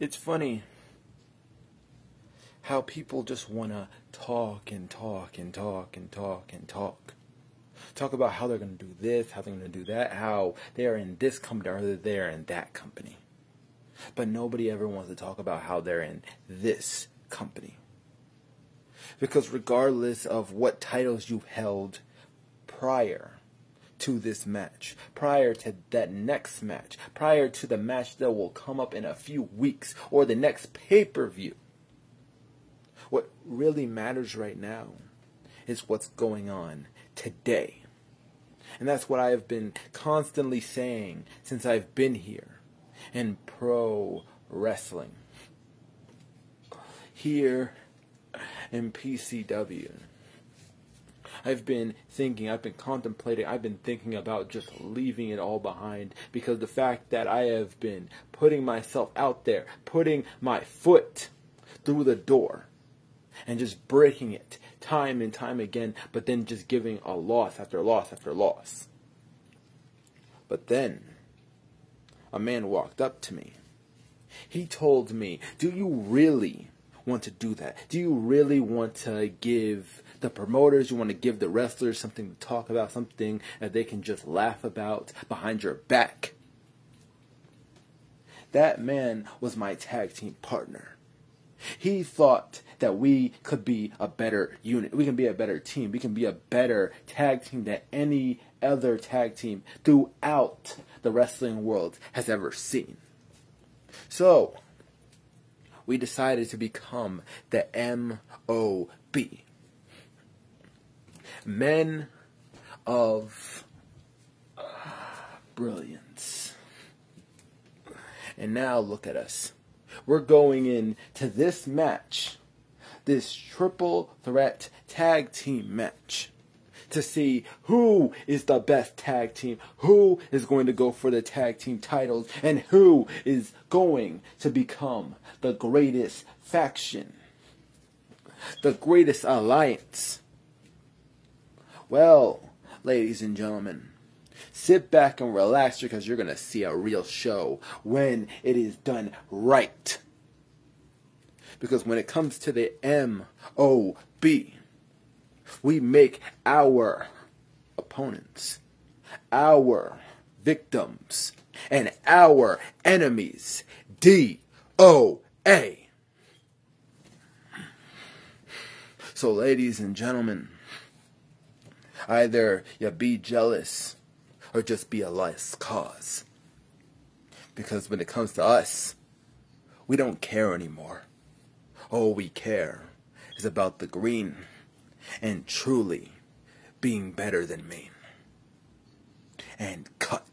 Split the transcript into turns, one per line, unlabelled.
It's funny how people just want to talk and talk and talk and talk and talk. Talk about how they're going to do this, how they're going to do that, how they're in this company or they're in that company. But nobody ever wants to talk about how they're in this company. Because regardless of what titles you've held prior to this match, prior to that next match, prior to the match that will come up in a few weeks or the next pay per view, what really matters right now is what's going on today. And that's what I have been constantly saying since I've been here in pro wrestling. Here in PCW. I've been thinking, I've been contemplating, I've been thinking about just leaving it all behind because the fact that I have been putting myself out there, putting my foot through the door, and just breaking it time and time again, but then just giving a loss after loss after loss. But then, a man walked up to me. He told me, Do you really want to do that? Do you really want to give the promoters, you want to give the wrestlers something to talk about, something that they can just laugh about behind your back? That man was my tag team partner. He thought that we could be a better unit. We can be a better team. We can be a better tag team than any other tag team throughout the wrestling world has ever seen. So, we decided to become the MOB. Men of brilliance. And now look at us. We're going in to this match, this triple threat tag team match to see who is the best tag team, who is going to go for the tag team titles, and who is going to become the greatest faction, the greatest alliance. Well, ladies and gentlemen, sit back and relax because you're going to see a real show when it is done right. Because when it comes to the MOB, we make our opponents, our victims, and our enemies DOA. So, ladies and gentlemen, either you be jealous or just be a lost cause. Because when it comes to us, we don't care anymore. All we care is about the green and truly being better than me. And cut.